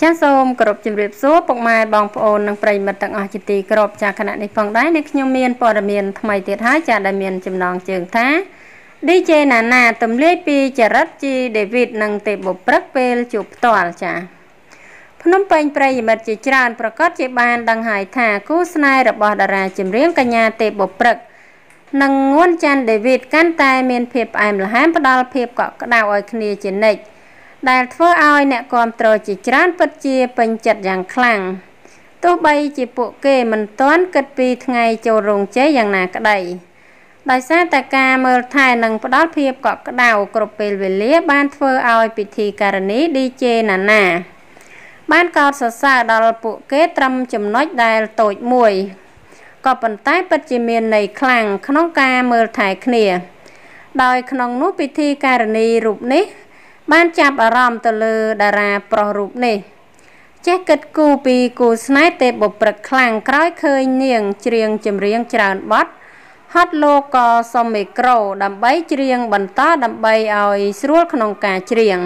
ចាសសូមគោរពជំរាបសួរពុកម៉ែបងប្អូននិងប្រិយមិត្តទាំងអស់ជាទីគោរពចាគណៈនេះផងដែរនេះខ្ញុំមានព័ត៌មានថ្មីទៀតហើយចាដែលមានចំណងជើងថា DJ Nana ទម្លាយពីចរិតជី David និងទេពបុព្រឹកពេលជួបផ្ទាល់ចាភ្នំពេញប្រិយមិត្តជាច្រើនប្រកាសជាបានដឹងហើយថាគូស្នេហ៍របស់តារាចម្រៀងកញ្ញាទេពបុព្រឹកនិងងួនច័ន្ទ David កាន់តែមានភាពផ្អែមល្ហែមផ្ដល់ភាពកក់ក្ដៅឲ្យគ្នាជានិច្ច ដែលធ្វើឲ្យអ្នកគាំទ្រជាច្រើនពិតជាពេញចិត្តយ៉ាងខ្លាំងទោះបីជាពួកគេមិនទាន់គិតពីថ្ងៃចូលរោងជ័យយ៉ាងណាក្តីដោយសារតែការមើលថែនិងផ្ដល់ភាពកក់ក្ដៅគ្រប់ពេលវេលា បានធ្វើឲ្យពិធីការនី DJ ណាណា បានកោតសរសើរដល់ពួកគេត្រឹមចំណុចដែលតូចមួយក៏ប៉ុន្តែពិតជាមានន័យខ្លាំងក្នុងការមើលថែគ្នា ដោយក្នុងនោះពិធីការនីរូបនេះ បានចាប់អារម្មណ៍ទៅលើតារាប្រុសរូបនេះចេះគិតគូរពីគូស្នេហ៍ទេពបុព្រឹកខ្លាំងក្រោយឃើញនាងច្រៀងចម្រៀងច្រើនបទហត់លោកក៏សុំមីក្រូដើម្បីច្រៀងបន្តដើម្បីឲ្យស្រួលក្នុងការច្រៀង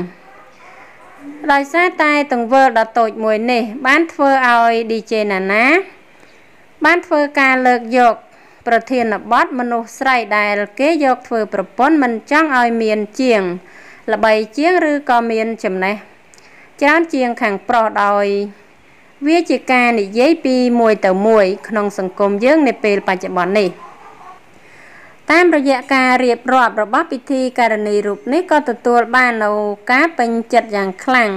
ដោយសារតែទង្វើដ៏តូចមួយនេះ បានធ្វើឲ្យ DJ Nana បានធ្វើការលើកយក ប្រធានបទមនុស្សស្រីដែល គេយកធ្វើប្រពន្ធមិនចង់ឲ្យមានជាង ល្បីជាងឬក៏មានចំណេះច្រើនជាងខាងប្រុសដោយ វាជាការនិយាយពីមួយទៅមួយ ក្នុងសង្គមយើងនាពេលបច្ចុប្បន្ននេះតាមរយៈការរៀបរាប់របស់ពិធីការនីរូបនេះក៏ទទួលបាននូវការពេញចិត្តយ៉ាងខ្លាំង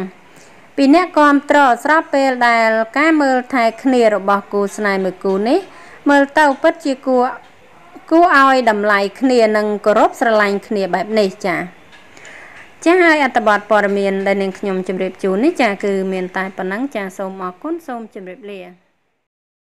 ពីអ្នកគាំទ្រស្របពេលដែលការមើលថែគ្នារបស់គូស្នេហ៍មួយគូនេះ មើលទៅពិតជាគួរគួរឲ្យតម្លៃគ្នានិងគោរពស្រឡាញ់គ្នាបែបនេះចា៎ ចាហើយអត្ថបទព័ត៌មានដែលនាងខ្ញុំជម្រាបជូននេះចាគឺមានតែប៉ុណ្ណឹងចាសូមអរគុណសូមជម្រាបលា